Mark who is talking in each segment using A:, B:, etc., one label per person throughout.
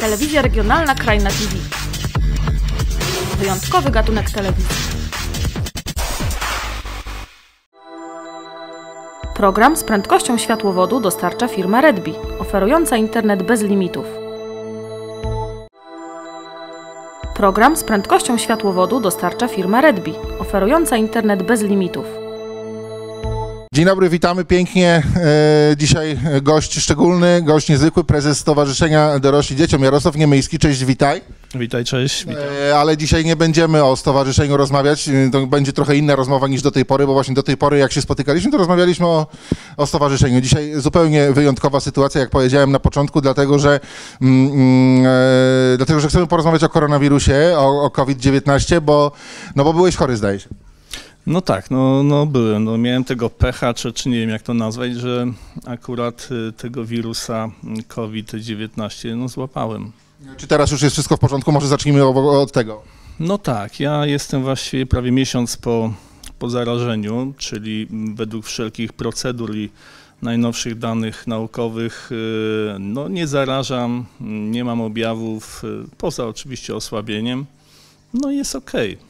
A: Telewizja regionalna Krajna TV. Wyjątkowy gatunek telewizji. Program z prędkością światłowodu dostarcza firma Redbi, oferująca internet bez limitów. Program z prędkością światłowodu dostarcza firma Redbi, oferująca internet bez limitów.
B: Dzień dobry, witamy pięknie. E, dzisiaj gość szczególny, gość niezwykły, prezes Stowarzyszenia Dorośli Dzieciom Jarosław Niemyjski. Cześć, witaj.
C: Witaj, cześć.
B: E, ale dzisiaj nie będziemy o stowarzyszeniu rozmawiać. E, To będzie trochę inna rozmowa niż do tej pory, bo właśnie do tej pory, jak się spotykaliśmy, to rozmawialiśmy o, o stowarzyszeniu. Dzisiaj zupełnie wyjątkowa sytuacja, jak powiedziałem na początku, dlatego że, mm, mm, e, dlatego, że chcemy porozmawiać o koronawirusie, o, o COVID-19, bo, no bo byłeś chory, zdaje się.
C: No tak, no, no byłem. No, miałem tego pecha, czy, czy nie wiem jak to nazwać, że akurat y, tego wirusa y, COVID-19 no, złapałem.
B: Czy teraz już jest wszystko w porządku? Może zacznijmy od tego.
C: No tak, ja jestem właściwie prawie miesiąc po, po zarażeniu, czyli według wszelkich procedur i najnowszych danych naukowych, y, no nie zarażam, nie mam objawów, y, poza oczywiście osłabieniem. No jest okej.
B: E,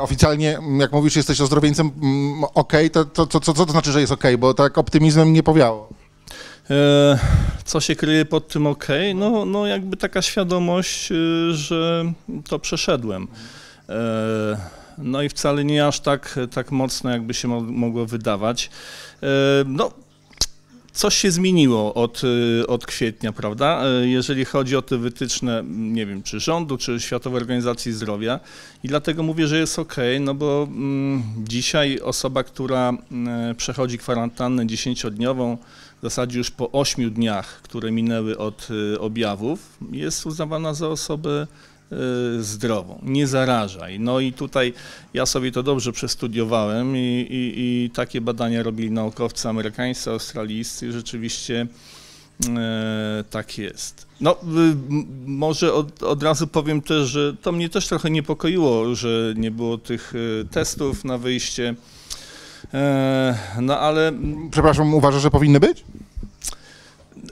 B: Oficjalnie, m, jak mówisz, jesteś ozdrowieńcem, mm, okej, to, to, to, co to znaczy, że jest okej? Bo tak optymizmem nie powiało.
C: E, Co się kryje pod tym OK? No, no jakby taka świadomość, y, że to przeszedłem. E, No i wcale nie aż tak, tak mocno, jakby się mo- mogło wydawać. E, No, coś się zmieniło od, y, od kwietnia, prawda? E, Jeżeli chodzi o te wytyczne, nie wiem, czy rządu, czy Światowej Organizacji Zdrowia. I dlatego mówię, że jest ok, no bo mm, dzisiaj osoba, która mm, przechodzi kwarantannę 10-dniową, w zasadzie już po 8 dniach, które minęły od y, objawów, jest uznawana za osobę y, zdrową, nie zarażaj. No i tutaj ja sobie to dobrze przestudiowałem i, i, i takie badania robili naukowcy amerykańscy, australijscy rzeczywiście e, tak jest. No, y, może od, od razu powiem też, że to mnie też trochę niepokoiło, że nie było tych y, testów na wyjście. E, no ale
B: Przepraszam, uważasz, że powinny być?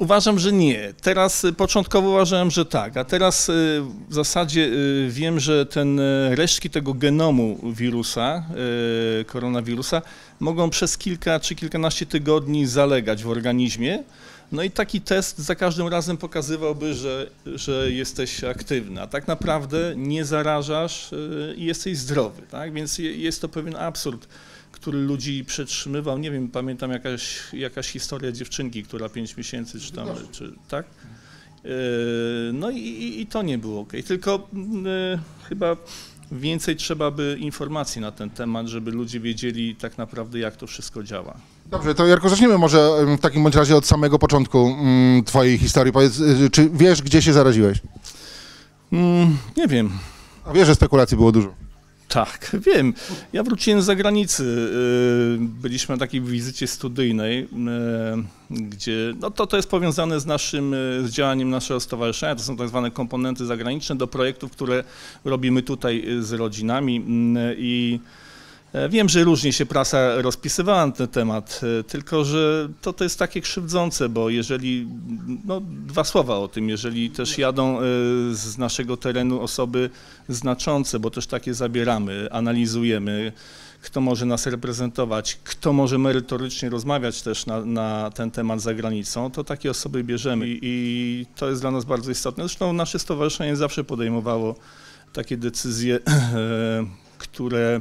C: Uważam, że nie. Teraz y, początkowo uważałem, że tak, a teraz y, w zasadzie y, wiem, że ten resztki tego genomu wirusa, koronawirusa, mogą przez kilka czy kilkanaście tygodni zalegać w organizmie. No i taki test za każdym razem pokazywałby, że, że jesteś aktywny, a tak naprawdę nie zarażasz i jesteś zdrowy, tak? Więc je- jest to pewien absurd który ludzi przetrzymywał. Nie wiem, pamiętam jakaś, jakaś historia dziewczynki, która 5 miesięcy czy tam, czy, tak? Yy, No i, i, to nie było ok. Tylko yy, chyba więcej trzeba by informacji na ten temat, żeby ludzie wiedzieli tak naprawdę, jak to wszystko działa.
B: Dobrze, to Jarko, zaczniemy może w takim bądź razie od samego początku mm, twojej historii. Powiedz, y, czy wiesz, gdzie się zaraziłeś?
C: Mm, nie wiem.
B: A wiesz, że spekulacji było dużo.
C: Tak, wiem. Ja wróciłem z zagranicy. yy, Byliśmy na takiej wizycie studyjnej, yy, gdzie no to, to jest powiązane z naszym, yy, z działaniem naszego stowarzyszenia. To są tak zwane komponenty zagraniczne do projektów, które robimy tutaj z rodzinami i Wiem, że różnie się prasa rozpisywała na ten temat, e, tylko że to, to jest takie krzywdzące, bo jeżeli, no dwa słowa o tym, jeżeli też jadą e, z naszego terenu osoby znaczące, bo też takie zabieramy, analizujemy, kto może nas reprezentować, kto może merytorycznie rozmawiać też na, na ten temat za granicą, to takie osoby bierzemy i, i to jest dla nas bardzo istotne. Zresztą nasze stowarzyszenie zawsze podejmowało takie decyzje, e, które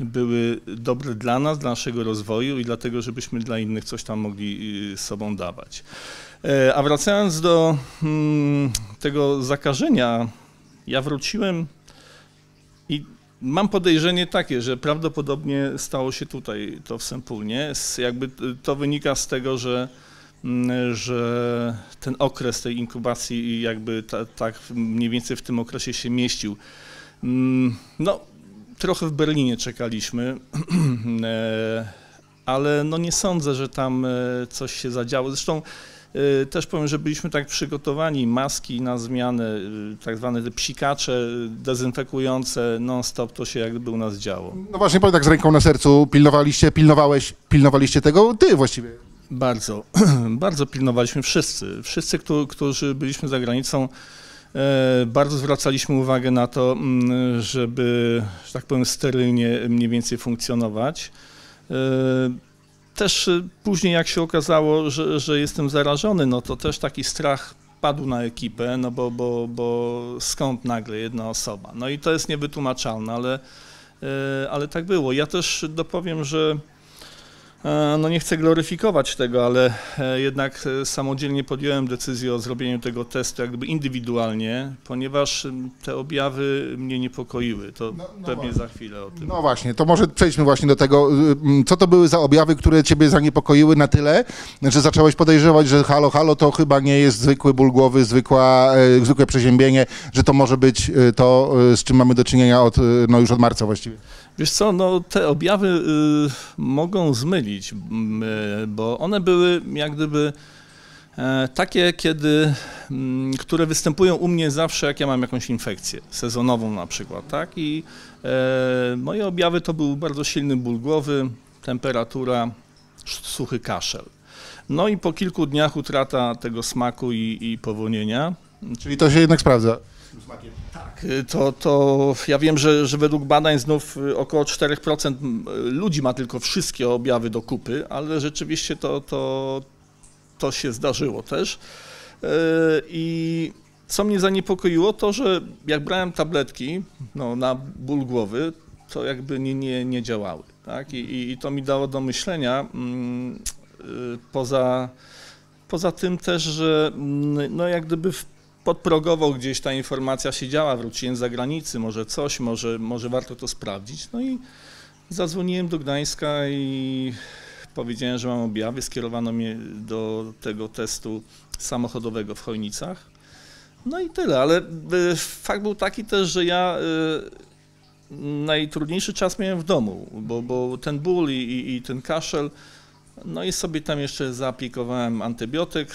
C: były dobre dla nas, dla naszego rozwoju i dlatego, żebyśmy dla innych coś tam mogli y, sobą dawać. E, A wracając do mm, tego zakażenia, ja wróciłem i mam podejrzenie takie, że prawdopodobnie stało się tutaj to w Sempulnie. Jakby to wynika z tego, że mm, że ten okres tej inkubacji jakby ta, tak mniej więcej w tym okresie się mieścił. Mm, No, trochę w Berlinie czekaliśmy, e, ale no nie sądzę, że tam e, coś się zadziało. Zresztą e, też powiem, że byliśmy tak przygotowani, maski na zmianę, tak zwane te psikacze dezynfekujące non-stop, to się jakby u nas działo.
B: No właśnie, powiem tak z ręką na sercu, pilnowaliście, pilnowałeś, pilnowaliście tego ty właściwie.
C: Bardzo, bardzo pilnowaliśmy wszyscy. Wszyscy, którzy, byliśmy za granicą, bardzo zwracaliśmy uwagę na to, mm, żeby, że tak powiem, sterylnie mniej więcej funkcjonować. E, też e, później, jak się okazało, że, że jestem zarażony, no to też taki strach padł na ekipę, no bo, bo, bo skąd nagle jedna osoba? No i to jest niewytłumaczalne, ale, ale tak było. Ja też dopowiem, że E, no nie chcę gloryfikować tego, ale e, jednak e, samodzielnie podjąłem decyzję o zrobieniu tego testu jakby indywidualnie, ponieważ te objawy mnie niepokoiły. To no, no pewnie właśnie. za chwilę o tym.
B: No właśnie, to może przejdźmy właśnie do tego. Co to były za objawy, które ciebie zaniepokoiły na tyle, że zacząłeś podejrzewać, że halo, halo, to chyba nie jest zwykły ból głowy, zwykła, zwykłe przeziębienie, że to może być to, z czym mamy do czynienia od, no już od marca właściwie.
C: Wiesz co, no te objawy y, mogą zmylić, y, bo one były jak gdyby e, takie, kiedy, y, które występują u mnie zawsze, jak ja mam jakąś infekcję sezonową na przykład, tak? I e, moje objawy to był bardzo silny ból głowy, temperatura, suchy kaszel. No i po kilku dniach utrata tego smaku i, i powonienia.
B: Czyli to się jednak sprawdza
C: smakiem. Tak, y, to, to ja wiem, że, że według badań znów y, około 4% ludzi ma tylko wszystkie objawy do kupy, ale rzeczywiście to, to, to się zdarzyło też. Y, I co mnie zaniepokoiło, to że jak brałem tabletki no, na ból głowy, to jakby nie, nie, nie działały. Tak? I, I to mi dało do myślenia. Mm, poza, poza tym też, że mm, no, jak gdyby w podprogowo gdzieś ta informacja się działa, wróciłem z zagranicy, może coś, może, może warto to sprawdzić. No i zadzwoniłem do Gdańska i powiedziałem, że mam objawy, skierowano mnie do tego testu samochodowego w Chojnicach. No i tyle, ale e, fakt był taki też, że ja e, najtrudniejszy czas miałem w domu, bo, bo ten ból i, i, i ten kaszel no i sobie tam jeszcze zaaplikowałem antybiotyk,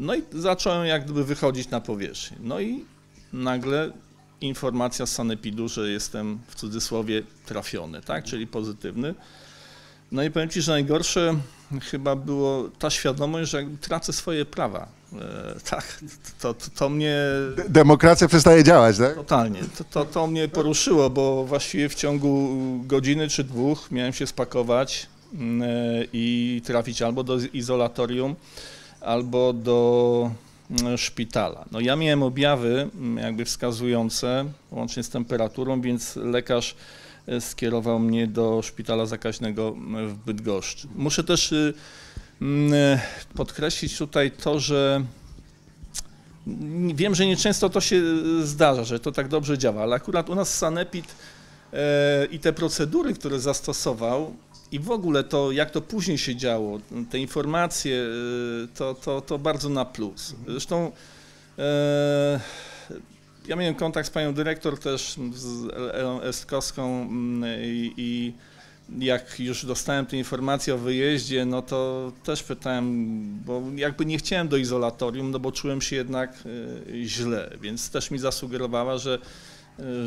C: no i zacząłem jak gdyby wychodzić na powierzchnię. No i nagle informacja z sanepidu, że jestem w cudzysłowie trafiony, tak, czyli pozytywny. No i powiem Ci, że najgorsze chyba było ta świadomość, że tracę swoje prawa. E, tak, to, to, to, mnie...
B: Demokracja przestaje działać, tak?
C: Totalnie. To, to, to mnie poruszyło, bo właściwie w ciągu godziny czy dwóch miałem się spakować, i trafić albo do izolatorium, albo do mm, szpitala. No ja miałem objawy mm, jakby wskazujące, łącznie z temperaturą, więc lekarz e, skierował mnie do szpitala zakaźnego w Bydgoszczy. Muszę też y, e, podkreślić tutaj to, że wiem, że nieczęsto to się zdarza, że to tak dobrze działa, ale akurat u nas Sanepid i te procedury, które zastosował, i w ogóle to, jak to później się działo, te informacje, y, to, to, to bardzo na plus. Zresztą e, ja miałem kontakt z panią dyrektor też, z Elą Estkowską mm, i, i jak już dostałem te informacje o wyjeździe, no to też pytałem, bo jakby nie chciałem do izolatorium, no bo czułem się jednak y, źle, więc też mi zasugerowała, że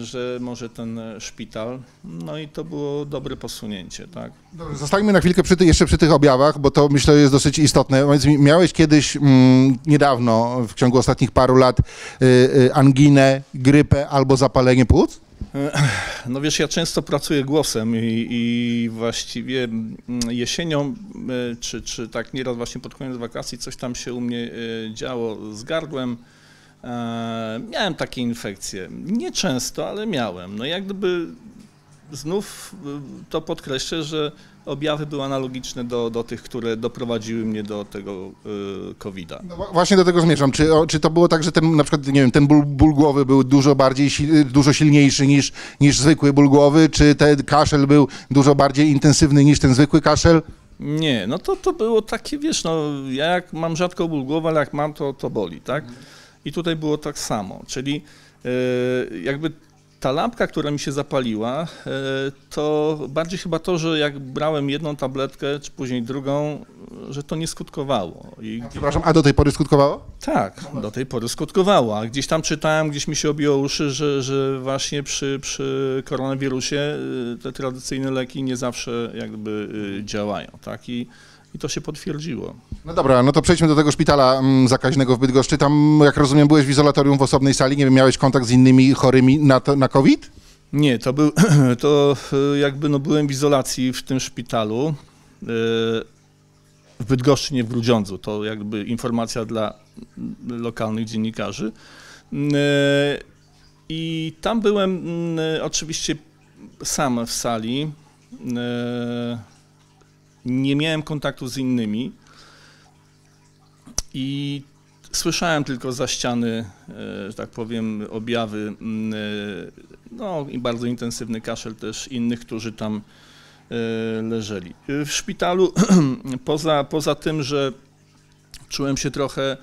C: że może ten szpital, no i to było dobre posunięcie, tak.
B: Dobrze, zostańmy na chwilkę przy ty, jeszcze przy tych objawach, bo to myślę jest dosyć istotne. Miałeś kiedyś mm, niedawno, w ciągu ostatnich paru lat, y, y, anginę, grypę albo zapalenie płuc?
C: No wiesz, ja często pracuję głosem i, i właściwie mm, jesienią, y, czy, czy tak nieraz właśnie pod koniec wakacji coś tam się u mnie y, działo z gardłem, miałem takie infekcje. Nie często, ale miałem. No jak gdyby znów y, to podkreślę, że objawy były analogiczne do, do tych, które doprowadziły mnie do tego y, COVID-a.
B: No właśnie do tego zmierzam. Czy, czy to było tak, że ten na przykład, nie wiem, ten ból, ból głowy był dużo bardziej, dużo silniejszy niż, niż zwykły ból głowy, czy ten kaszel był dużo bardziej intensywny niż ten zwykły kaszel?
C: Nie, no to, to było takie, wiesz, no ja jak mam rzadko ból głowy, ale jak mam, to, to boli, tak? I tutaj było tak samo, czyli e, jakby ta lampka, która mi się zapaliła, e, to bardziej chyba to, że jak brałem jedną tabletkę, czy później drugą, że to nie skutkowało.
B: I... Przepraszam, a do tej pory skutkowało?
C: Tak, do tej pory skutkowało. A gdzieś tam czytałem, gdzieś mi się obiło uszy, że, że właśnie przy, przy koronawirusie e, te tradycyjne leki nie zawsze jakby działają. Tak? I I to się potwierdziło.
B: No dobra, no to przejdźmy do tego szpitala mm, zakaźnego w Bydgoszczy. Tam, jak rozumiem, byłeś w izolatorium w osobnej sali, nie wiem, miałeś kontakt z innymi chorymi na, na COVID?
C: Nie, to był, to e, jakby no byłem w izolacji w tym szpitalu e, w Bydgoszczy, nie w Grudziądzu. To jakby informacja dla mm, lokalnych dziennikarzy. Mm, e, I tam byłem oczywiście sam w sali. Nie miałem kontaktu z innymi. I Słyszałem tylko za ściany, że tak powiem, objawy, no i bardzo intensywny kaszel też innych, którzy tam leżeli. W szpitalu, poza, poza tym, że czułem się trochę,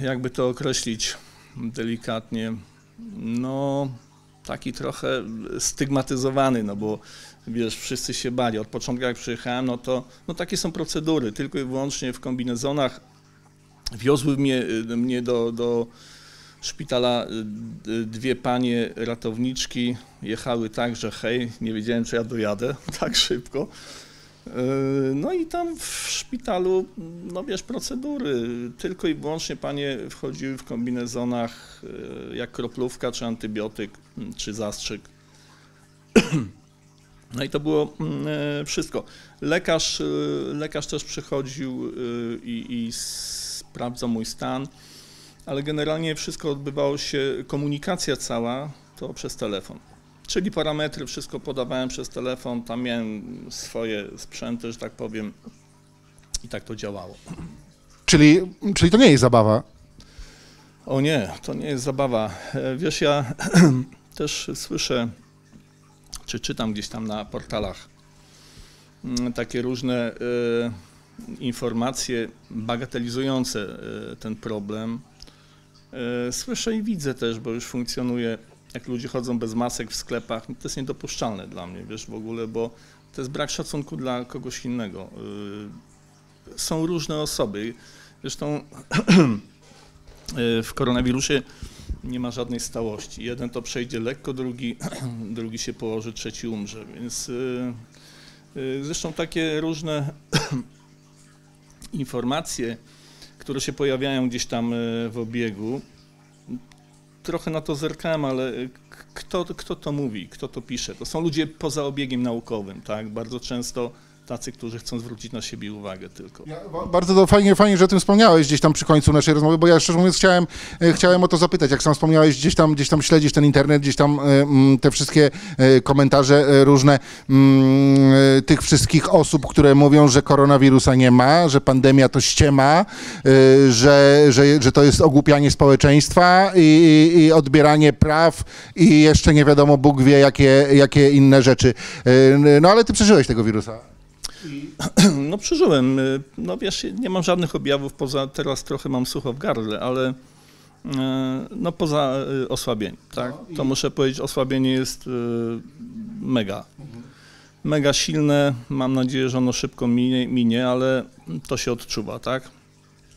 C: jakby to określić delikatnie, no taki trochę stygmatyzowany, no bo wiesz, wszyscy się bali. Od początku jak przyjechałem, no to no takie są procedury, tylko i wyłącznie w kombinezonach Wiozły mnie, mnie do, do szpitala y, dwie panie ratowniczki, jechały tak, że hej, nie wiedziałem, czy ja dojadę tak szybko. Y, no i tam w szpitalu, no wiesz, procedury, tylko i wyłącznie panie wchodziły w kombinezonach y, jak kroplówka, czy antybiotyk, czy zastrzyk. No i to było mm, wszystko. Lekarz, lekarz też przychodził i, i sprawdzał mój stan, ale generalnie wszystko odbywało się, komunikacja cała to przez telefon. Czyli parametry, wszystko podawałem przez telefon, tam miałem swoje sprzęty, że tak powiem, i tak to działało.
B: Czyli, czyli to nie jest zabawa?
C: O nie, to nie jest zabawa. E, wiesz, ja też słyszę, czy czytam gdzieś tam na portalach mm, takie różne. Yy, informacje bagatelizujące e, ten problem. E, słyszę i widzę też, bo już funkcjonuje, jak ludzie chodzą bez masek w sklepach, to jest niedopuszczalne dla mnie, wiesz, w ogóle, bo to jest brak szacunku dla kogoś innego. Są różne osoby. Zresztą w koronawirusie nie ma żadnej stałości. Jeden to przejdzie lekko, drugi, drugi się położy, trzeci umrze. Więc zresztą takie różne informacje, które się pojawiają gdzieś tam e, w obiegu. Trochę na to zerkałem, ale kto, kto to mówi, kto to pisze? To są ludzie poza obiegiem naukowym, tak? Bardzo często tacy, którzy chcą zwrócić na siebie uwagę tylko. Ja,
B: bardzo to fajnie, fajnie, że o tym wspomniałeś gdzieś tam przy końcu naszej rozmowy, bo ja szczerze mówiąc chciałem, e, chciałem o to zapytać. Jak sam wspomniałeś, gdzieś tam, gdzieś tam śledzisz ten internet, gdzieś tam e, te wszystkie e, komentarze różne tych wszystkich osób, które mówią, że koronawirusa nie ma, że pandemia to ściema, że, że, że to jest ogłupianie społeczeństwa i, i odbieranie praw i jeszcze nie wiadomo Bóg wie jakie, jakie inne rzeczy. No ale ty przeżyłeś tego wirusa.
C: No przeżyłem. Y, no wiesz, nie mam żadnych objawów, poza teraz trochę mam sucho w gardle, ale y, no poza y, osłabieniem, tak? No to muszę powiedzieć, osłabienie jest mega. Mega silne, mam nadzieję, że ono szybko minie, minie ale to się odczuwa, tak?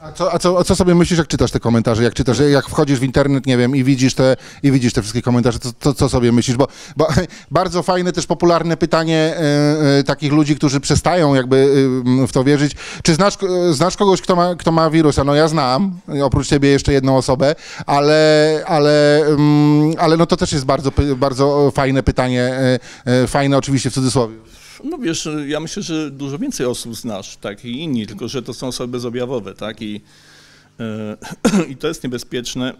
B: A co, a, co, a co sobie myślisz, jak czytasz te komentarze, jak czytasz, jak wchodzisz w internet, nie wiem, i widzisz te, i widzisz te wszystkie komentarze, to, to co sobie myślisz? Bo, bo bardzo fajne, też popularne pytanie e, e, takich ludzi, którzy przestają jakby e, w to wierzyć. Czy znasz, znasz kogoś, kto ma, kto ma wirusa? No ja znam, oprócz ciebie jeszcze jedną osobę, ale, ale, mm, ale no to też jest bardzo, bardzo fajne pytanie, e, e, fajne oczywiście w cudzysłowie.
C: No wiesz, ja myślę, że dużo więcej osób znasz, tak, i inni, tylko że to są osoby bezobjawowe, tak, i, yy, i to jest niebezpieczne,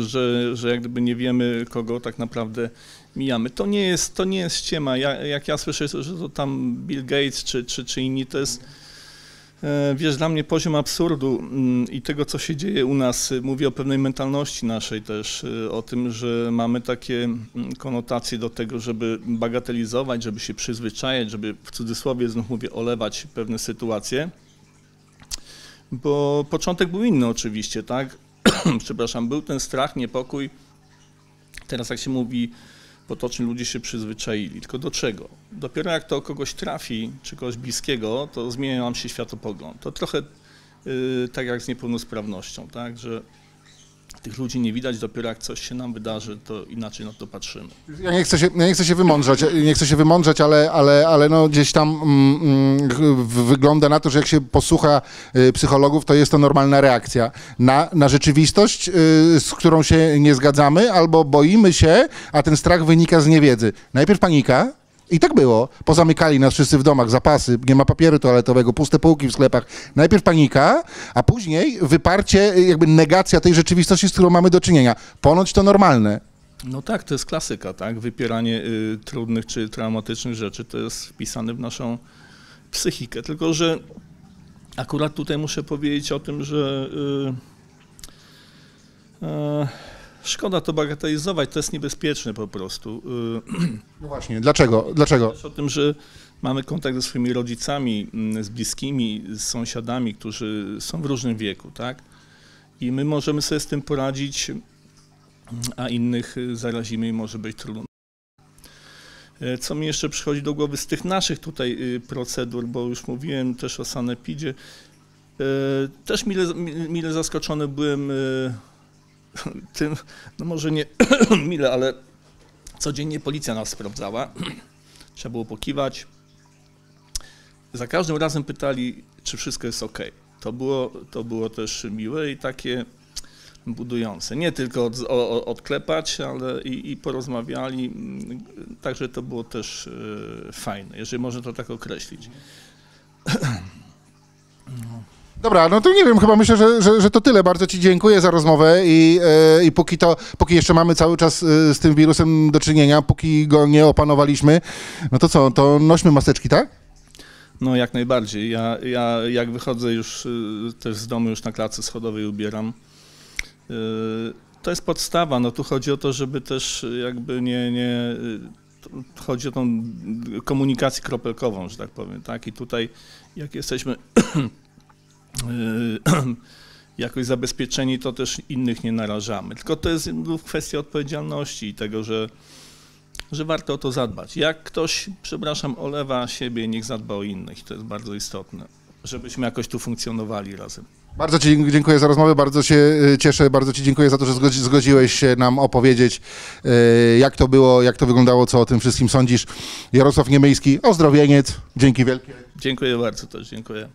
C: że, że jak gdyby nie wiemy, kogo tak naprawdę mijamy. To nie jest, to nie jest ściema. Ja, jak ja słyszę, że to tam Bill Gates czy, czy, czy inni, to jest wiesz, dla mnie poziom absurdu mm, i tego, co się dzieje u nas, y, mówi o pewnej mentalności naszej też, y, o tym, że mamy takie mm, konotacje do tego, żeby bagatelizować, żeby się przyzwyczajać, żeby w cudzysłowie, znów mówię, olewać pewne sytuacje. Bo początek był inny oczywiście, tak? Przepraszam, był ten strach, niepokój. Teraz jak się mówi, potocznie ludzie się przyzwyczaili. Tylko do czego? Dopiero jak to kogoś trafi, czy kogoś bliskiego, to zmienia nam się światopogląd. To trochę yy, tak jak z niepełnosprawnością, tak, że tych ludzi nie widać, dopiero jak coś się nam wydarzy, to inaczej na to patrzymy.
B: Ja nie chcę się, ja nie chcę się wymądrzać, nie chcę się wymądrzać, ale, ale, ale no gdzieś tam mm, mm, wygląda na to, że jak się posłucha y, psychologów, to jest to normalna reakcja na, na rzeczywistość, y, z którą się nie zgadzamy, albo boimy się, a ten strach wynika z niewiedzy. Najpierw panika. I tak było. Pozamykali nas wszyscy w domach, zapasy, nie ma papieru toaletowego, puste półki w sklepach. Najpierw panika, a później wyparcie, y, jakby negacja tej rzeczywistości, z którą mamy do czynienia. Ponoć to normalne.
C: No tak, to jest klasyka, tak? Wypieranie y, trudnych czy traumatycznych rzeczy to jest wpisane w naszą psychikę. Tylko, że akurat tutaj muszę powiedzieć o tym, że y, e, szkoda to bagatelizować, to jest niebezpieczne po prostu. Y,
B: No właśnie, dlaczego? Dlaczego?
C: o tym, że mamy kontakt ze swoimi rodzicami, mm, z bliskimi, z sąsiadami, którzy są w różnym wieku, tak? I my możemy sobie z tym poradzić, mm, a innych y, zarazimy i może być trudno. E, Co mi jeszcze przychodzi do głowy z tych naszych tutaj y, procedur, bo już mówiłem też o sanepidzie, e, też mile, mi- mile zaskoczony byłem tym, no może nie mile, ale codziennie policja nas sprawdzała. Trzeba było pokiwać. Za każdym razem pytali, czy wszystko jest ok. To było, to było też miłe i takie budujące. Nie tylko od, o, odklepać, ale i, i porozmawiali. Także to było też e, fajne, jeżeli można to tak określić.
B: Dobra, no to nie wiem, chyba myślę, że, że, że to tyle. Bardzo Ci dziękuję za rozmowę i, e, i póki to, póki jeszcze mamy cały czas e, z tym wirusem do czynienia, póki go nie opanowaliśmy, no to co, to nośmy maseczki, tak?
C: No jak najbardziej. Ja, ja jak wychodzę już y, też z domu, już na klatce schodowej ubieram. To jest podstawa. No tu chodzi o to, żeby też jakby nie, nie chodzi o tą komunikację kropelkową, że tak powiem, tak? I tutaj jak jesteśmy jakoś zabezpieczeni, to też innych nie narażamy. Tylko to jest kwestia odpowiedzialności i tego, że że warto o to zadbać. Jak ktoś, przepraszam, olewa siebie, niech zadba o innych. To jest bardzo istotne, żebyśmy jakoś tu funkcjonowali razem.
B: Bardzo Ci dziękuję za rozmowę, bardzo się e, cieszę, bardzo Ci dziękuję za to, że zgodzi- zgodziłeś się nam opowiedzieć, e, jak to było, jak to wyglądało, co o tym wszystkim sądzisz. Jarosław Niemyjski, ozdrowieniec, dzięki wielkie.
C: Dziękuję bardzo też, dziękuję.